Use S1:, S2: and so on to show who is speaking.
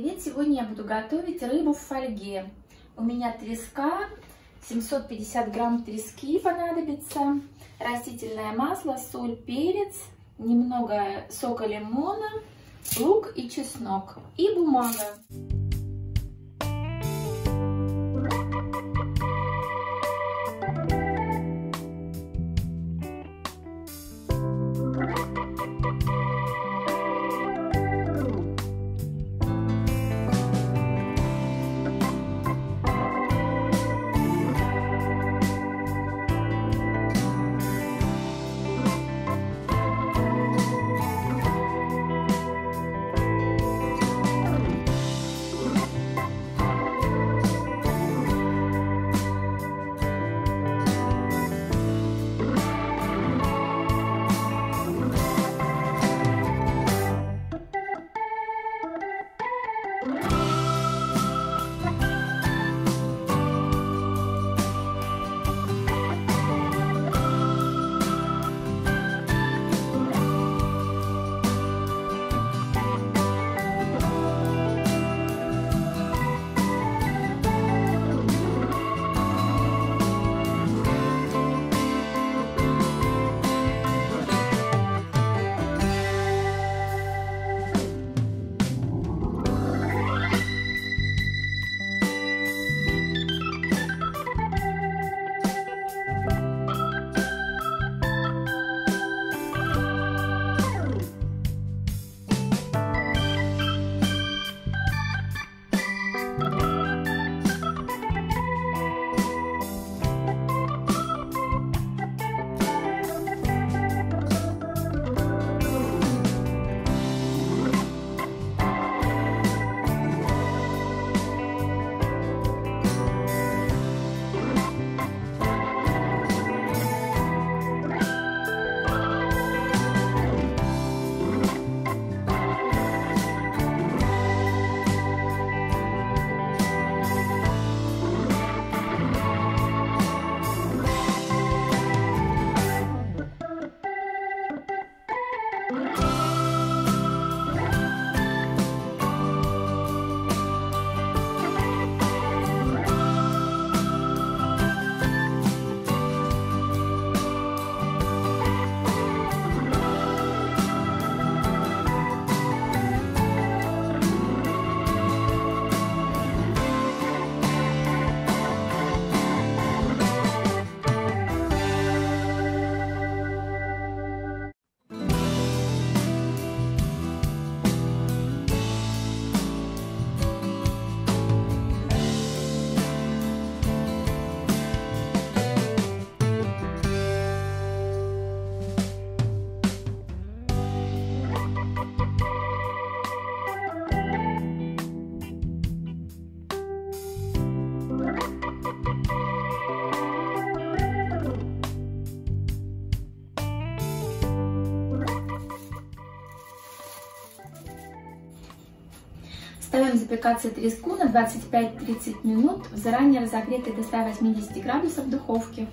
S1: привет! Сегодня я буду готовить рыбу в фольге. У меня треска, 750 грамм трески понадобится, растительное масло, соль, перец, немного сока лимона, лук и чеснок и бумага. Bye. Ставим запекаться треску на 25-30 минут в заранее разогретой до 180 градусов духовке.